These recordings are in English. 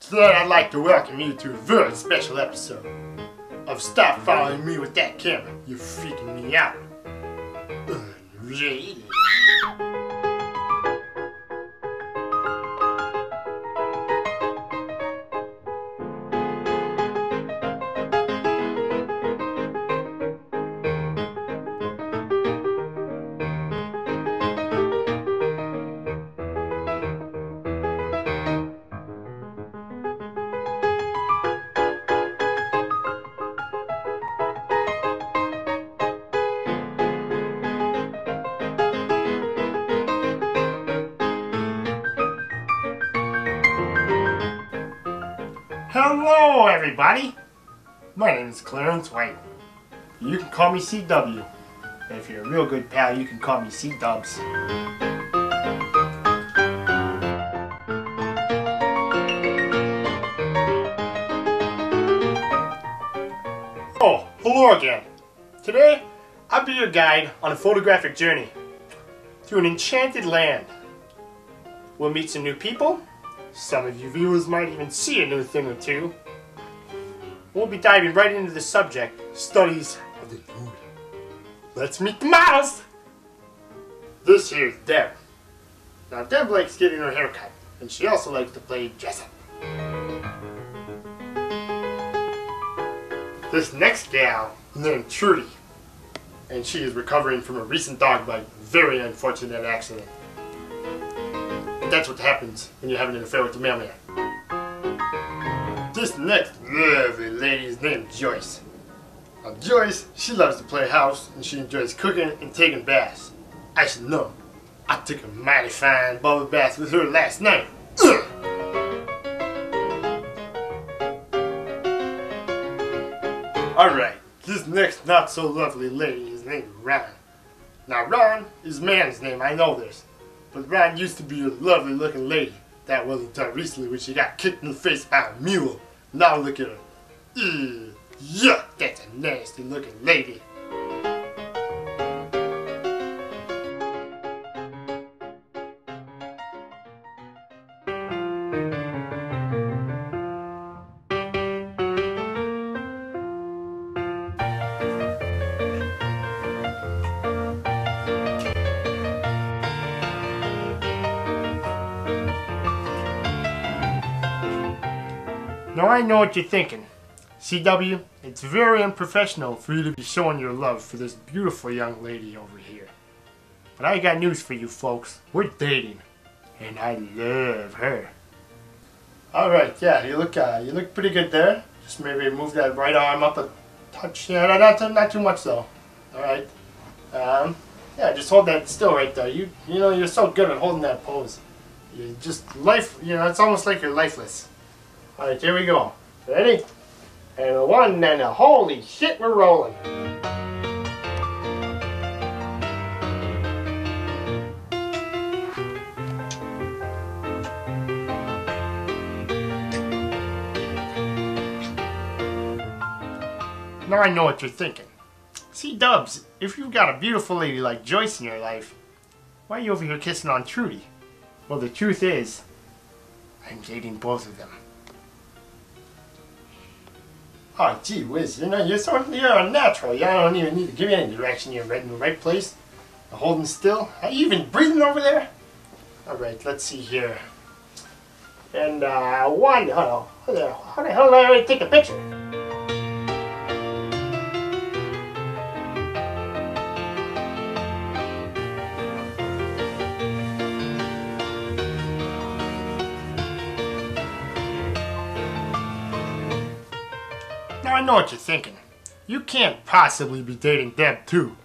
Today I'd like to welcome you to a very special episode of Stop Following Me With That Camera. You're freaking me out. Unrated. Hello, everybody. My name is Clarence White. You can call me CW. If you're a real good pal, you can call me C-Dubs. Oh, hello again. Today, I'll be your guide on a photographic journey through an enchanted land. We'll meet some new people. Some of you viewers might even see a new thing or two. We'll be diving right into the subject, studies of the. Let's meet the models! This here's Deb. Now Deb likes getting her hair cut, and she also likes to play dress up. This next gal named Trudy, and she is recovering from a recent dog bite. Very unfortunate accident. And that's what happens when you're having an affair with the mailman. This next lovely lady is named Joyce. Now Joyce, she loves to play house and she enjoys cooking and taking baths. I should know. I took a mighty fine bubble bath with her last night. Alright, this next not so lovely lady is named Ron. Now Ron is a man's name, I know this. But Ron used to be a lovely looking lady. That wasn't until recently when she got kicked in the face by a mule. Now look at her. Ew, yuck, that's a nasty looking lady. Now I know what you're thinking. CW, it's very unprofessional for you to be showing your love for this beautiful young lady over here. But I got news for you folks. We're dating. And I love her. Alright, yeah, you look uh, you look pretty good there. Just maybe move that right arm up a touch. Yeah, not, not, too, not too much though. Alright. Um, yeah, just hold that still right there. You you know, you're so good at holding that pose. You just life, you know, it's almost like you're lifeless. Alright, here we go. Ready? And a one and a holy shit, we're rolling. Now I know what you're thinking. C-Dubs, if you've got a beautiful lady like Joyce in your life, why are you over here kissing on Trudy? Well, the truth is, I'm dating both of them. Oh, gee whiz, you know, you're so you're a unnatural. You don't even need to give me any direction. You're right in the right place. You're holding still. Are you even breathing over there? All right, let's see here. And uh, one, oh, how the, how the hell did I already take a picture? I know what you're thinking. You can't possibly be dating Deb too.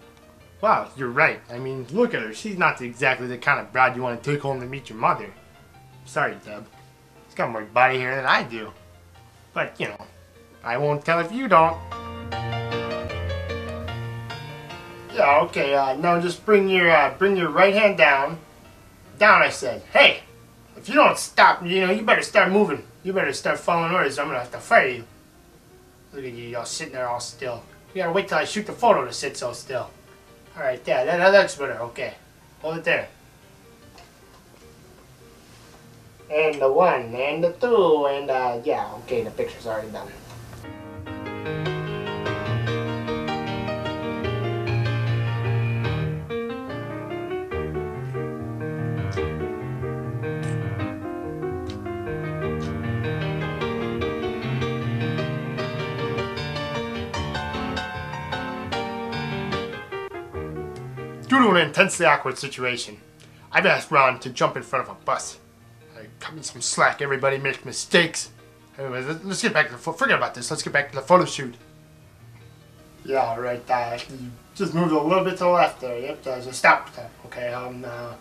Wow, you're right. I mean, look at her. She's not exactly the kind of bride you want to take home to meet your mother. Sorry, Deb. She's got more body hair than I do. But, you know, I won't tell if you don't. Yeah, okay, uh, now just bring your, uh, bring your right hand down. Down, I said. Hey, if you don't stop, you know, you better start moving. You better start following orders. I'm gonna have to fire you. Look at you, y'all sitting there all still. You gotta wait till I shoot the photo to sit so still. Alright, there, that, that looks better, okay. Hold it there. and the one, and the two, and uh, yeah, okay, the picture's already done. Due to an intensely awkward situation, I've asked Ron to jump in front of a bus. I cut me some slack. Everybody makes mistakes. Anyway, let- let's get back to the forget about this. Let's get back to the photo shoot. Yeah, all right. Uh, you just moved a little bit to the left there. Yep. Uh, just stop. Okay. Um. Uh,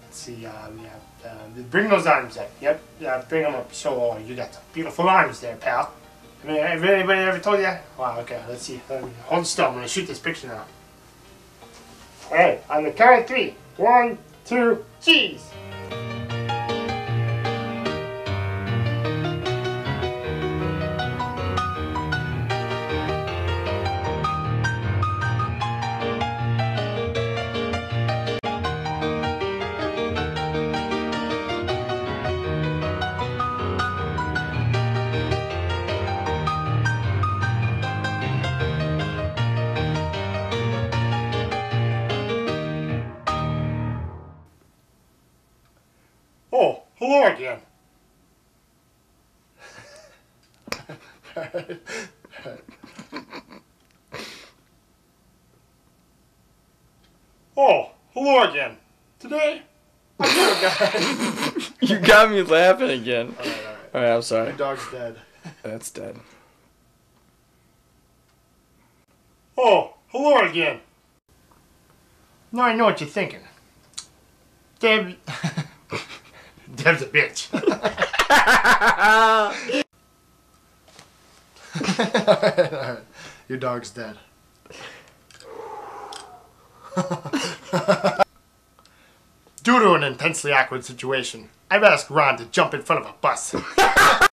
let's see. Uh, yeah. Uh, bring those arms up. Yep. Yeah. Bring them up. So uh, you got some beautiful arms there, pal. I mean, have anybody ever told you? Wow. Okay. Let's see. Um, hold still. I'm gonna shoot this picture now. All right. On the count of three. One, two, cheese. Oh, hello again. oh, hello again. Today, I'm here, guys. You got me laughing again. all right, all right. All right, I'm sorry. My dog's dead. That's dead. Oh, hello again. Now I know what you're thinking. Deb. Deb's a bitch. Your dog's dead. Due to an intensely awkward situation, I've asked Ron to jump in front of a bus.